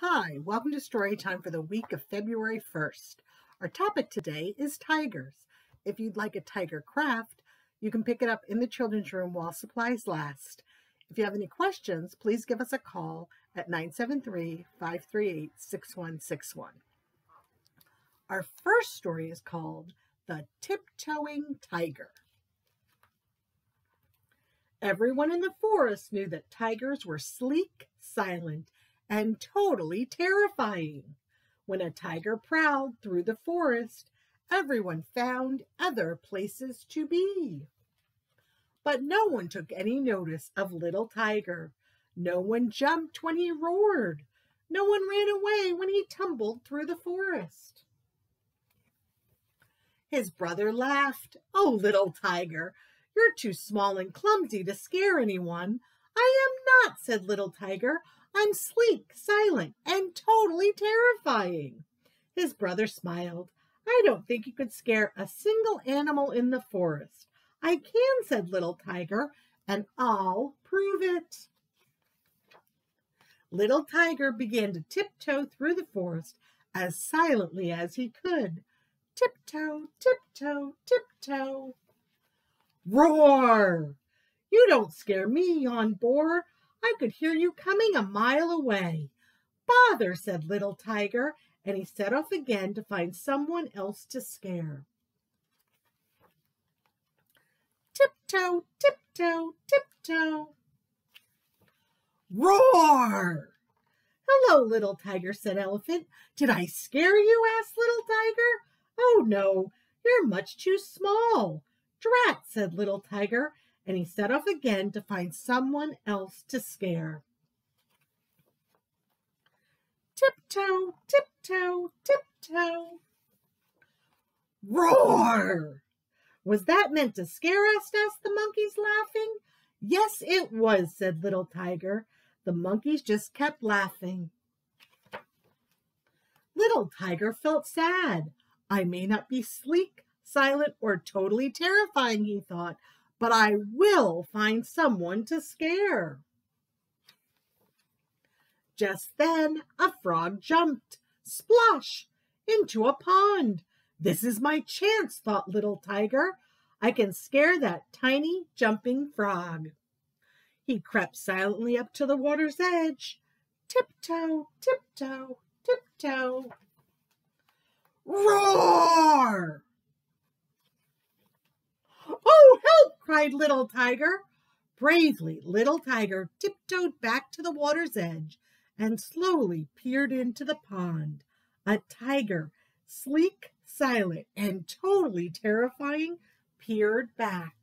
Hi, welcome to Story Time for the week of February 1st. Our topic today is tigers. If you'd like a tiger craft, you can pick it up in the children's room while supplies last. If you have any questions, please give us a call at 973 538 6161. Our first story is called The Tiptoeing Tiger. Everyone in the forest knew that tigers were sleek, silent, and totally terrifying. When a tiger prowled through the forest, everyone found other places to be. But no one took any notice of little Tiger. No one jumped when he roared. No one ran away when he tumbled through the forest. His brother laughed. Oh, little Tiger, you're too small and clumsy to scare anyone. I am not, said little Tiger. I'm sleek, silent, and totally terrifying. His brother smiled. I don't think you could scare a single animal in the forest. I can, said Little Tiger, and I'll prove it. Little Tiger began to tiptoe through the forest as silently as he could. Tiptoe, tiptoe, tiptoe. Roar! You don't scare me, yawned Boar. I could hear you coming a mile away. Bother, said Little Tiger, and he set off again to find someone else to scare. Tiptoe, tiptoe, tiptoe. Roar! Hello, Little Tiger, said Elephant. Did I scare you? asked Little Tiger. Oh, no, you're much too small. Drat, said Little Tiger, and he set off again to find someone else to scare. Tiptoe, tiptoe, tiptoe. Roar! Was that meant to scare us? asked the monkeys, laughing. Yes, it was, said Little Tiger. The monkeys just kept laughing. Little Tiger felt sad. I may not be sleek, silent, or totally terrifying, he thought, but I will find someone to scare. Just then a frog jumped, splosh, into a pond. This is my chance, thought little Tiger. I can scare that tiny jumping frog. He crept silently up to the water's edge. Tiptoe, tiptoe, tiptoe. Roar! Oh, help! cried Little Tiger. Bravely, Little Tiger tiptoed back to the water's edge and slowly peered into the pond. A tiger, sleek, silent, and totally terrifying, peered back.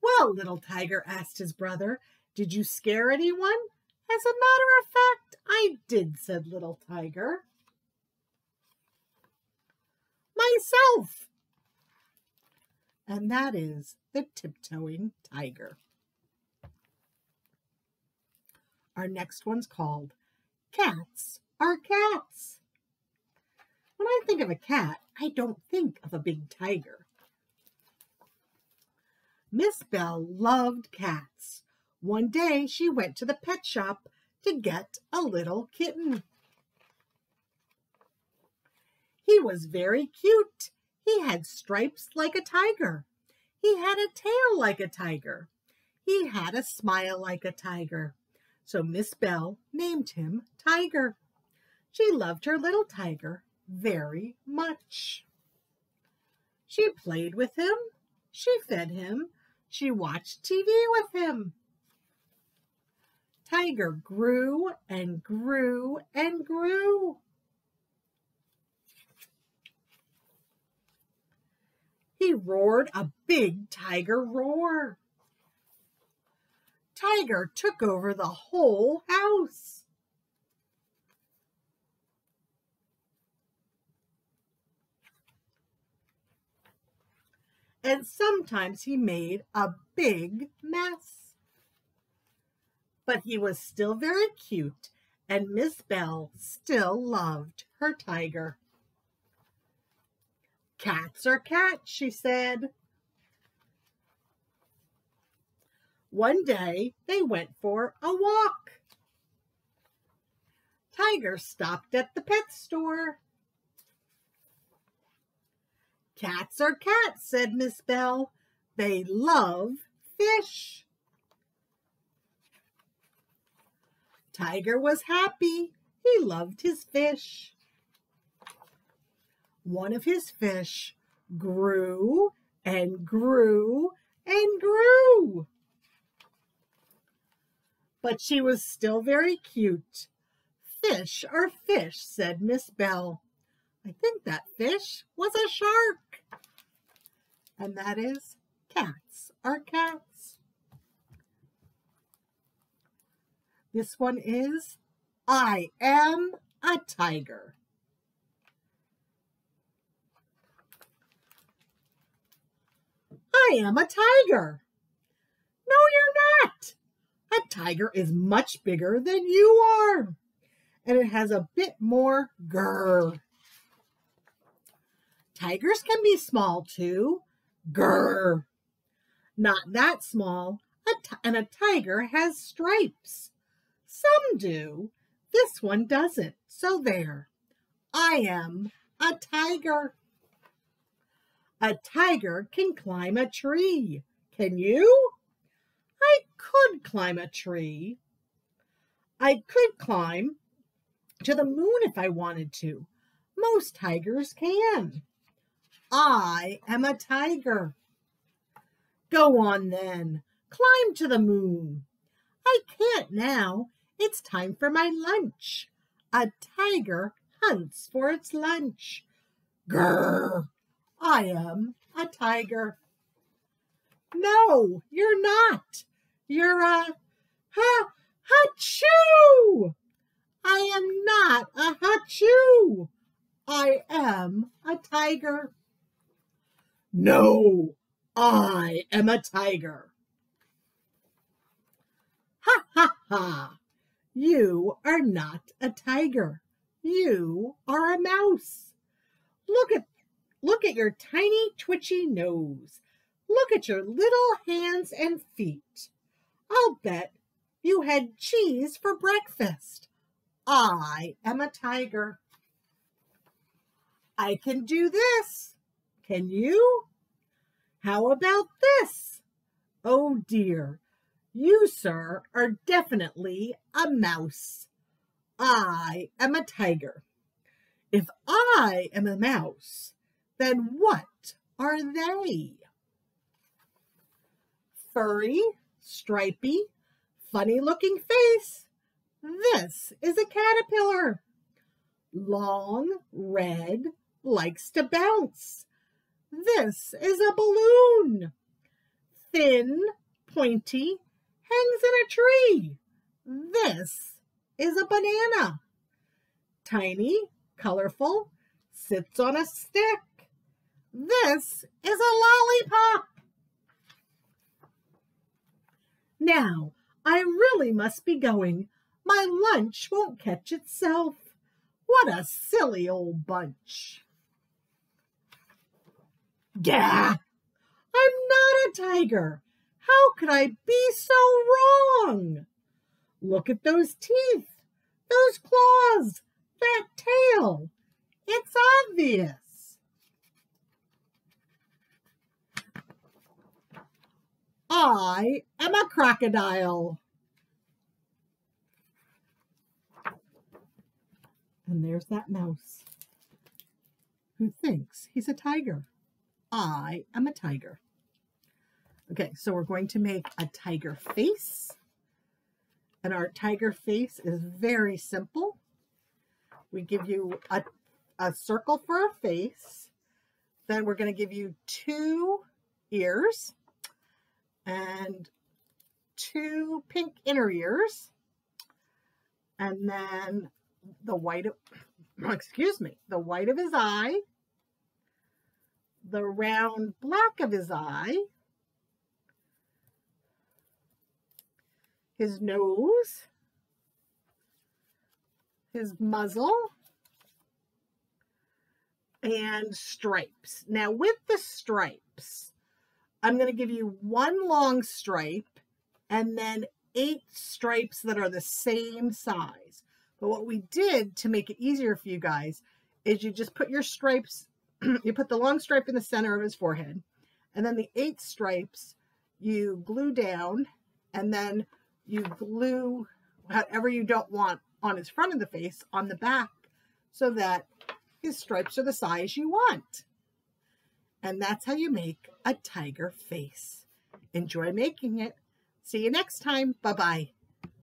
Well, Little Tiger asked his brother, did you scare anyone? As a matter of fact, I did, said Little Tiger. Myself, and that is the tiptoeing tiger. Our next one's called Cats Are Cats. When I think of a cat, I don't think of a big tiger. Miss Bell loved cats. One day she went to the pet shop to get a little kitten. He was very cute he had stripes like a tiger. He had a tail like a tiger. He had a smile like a tiger. So Miss Bell named him Tiger. She loved her little tiger very much. She played with him. She fed him. She watched TV with him. Tiger grew and grew and grew. He roared a big tiger roar. Tiger took over the whole house. And sometimes he made a big mess. But he was still very cute, and Miss Bell still loved her tiger. Cats are cats, she said. One day they went for a walk. Tiger stopped at the pet store. Cats are cats, said Miss Bell. They love fish. Tiger was happy. He loved his fish. One of his fish grew and grew and grew. But she was still very cute. Fish are fish, said Miss Bell. I think that fish was a shark. And that is cats are cats. This one is I am a tiger. I am a tiger. No, you're not. A tiger is much bigger than you are. And it has a bit more grr. Tigers can be small too. Grr. Not that small. A and a tiger has stripes. Some do. This one doesn't. So there. I am a tiger. A tiger can climb a tree. Can you? I could climb a tree. I could climb to the moon if I wanted to. Most tigers can. I am a tiger. Go on then. Climb to the moon. I can't now. It's time for my lunch. A tiger hunts for its lunch. Grrr. I am a tiger. No, you're not. You're a ha hachoo. I am not a hachoo. I am a tiger. No, I am a tiger. Ha ha ha. You are not a tiger. You are a mouse. Look at look at your tiny twitchy nose. Look at your little hands and feet. I'll bet you had cheese for breakfast. I am a tiger. I can do this. Can you? How about this? Oh dear, you, sir, are definitely a mouse. I am a tiger. If I am a mouse, then what are they? Furry, stripy, funny looking face. This is a caterpillar. Long, red, likes to bounce. This is a balloon. Thin, pointy, hangs in a tree. This is a banana. Tiny, colorful, sits on a stick. This is a lollipop. Now, I really must be going. My lunch won't catch itself. What a silly old bunch. Gah! I'm not a tiger. How could I be so wrong? Look at those teeth, those claws, that tail. It's obvious. I am a crocodile. And there's that mouse who thinks he's a tiger. I am a tiger. Okay, so we're going to make a tiger face. And our tiger face is very simple. We give you a, a circle for a face. Then we're going to give you two ears and two pink inner ears. And then the white of, excuse me, the white of his eye, the round black of his eye, his nose, his muzzle, and stripes. Now with the stripes, I'm going to give you one long stripe and then eight stripes that are the same size. But what we did to make it easier for you guys is you just put your stripes, you put the long stripe in the center of his forehead, and then the eight stripes you glue down, and then you glue whatever you don't want on his front of the face on the back so that his stripes are the size you want. And that's how you make a tiger face. Enjoy making it. See you next time. Bye-bye.